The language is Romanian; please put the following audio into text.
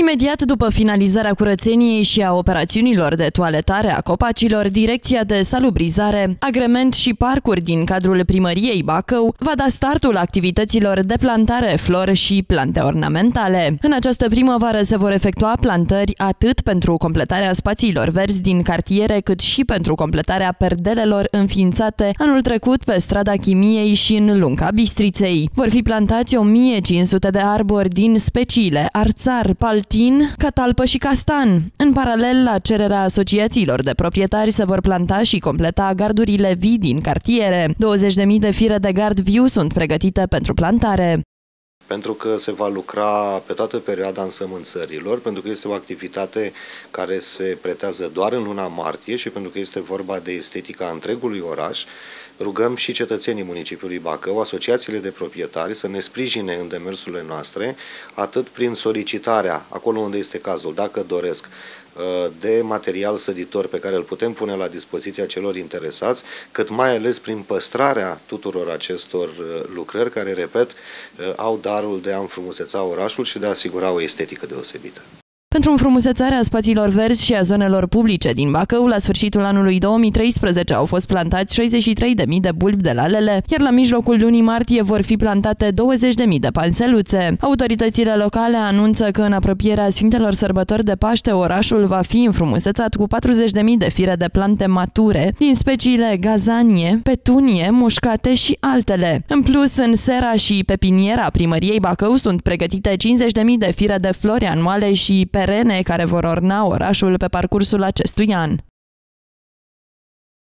Imediat după finalizarea curățeniei și a operațiunilor de toaletare a copacilor, Direcția de Salubrizare, Agrement și Parcuri din cadrul primăriei Bacău va da startul activităților de plantare flori și plante ornamentale. În această primăvară se vor efectua plantări atât pentru completarea spațiilor verzi din cartiere, cât și pentru completarea perdelelor înființate anul trecut pe strada Chimiei și în Lunca Bistriței. Vor fi plantați 1500 de arbori din speciile arțar, pal Altin, Catalpă și Castan. În paralel, la cererea asociațiilor de proprietari se vor planta și completa gardurile vii din cartiere. 20.000 de fire de gard viu sunt pregătite pentru plantare pentru că se va lucra pe toată perioada însămânțărilor, pentru că este o activitate care se pretează doar în luna martie și pentru că este vorba de estetica întregului oraș, rugăm și cetățenii municipiului Bacău, asociațiile de proprietari, să ne sprijine în demersurile noastre, atât prin solicitarea, acolo unde este cazul, dacă doresc, uh, de material săditor pe care îl putem pune la dispoziția celor interesați, cât mai ales prin păstrarea tuturor acestor uh, lucrări care, repet, uh, au darul de a înfrumuseța orașul și de a asigura o estetică deosebită. Pentru înfrumusețarea spațiilor verzi și a zonelor publice din Bacău, la sfârșitul anului 2013 au fost plantați 63.000 de bulbi de lalele, iar la mijlocul lunii martie vor fi plantate 20.000 de panseluțe. Autoritățile locale anunță că în apropierea Sfintelor Sărbători de Paște, orașul va fi înfrumusețat cu 40.000 de fire de plante mature din speciile gazanie, petunie, mușcate și altele. În plus, în Sera și pepiniera primăriei Bacău sunt pregătite 50.000 de fire de flori anuale și perene care vor orna orașul pe parcursul acestui an.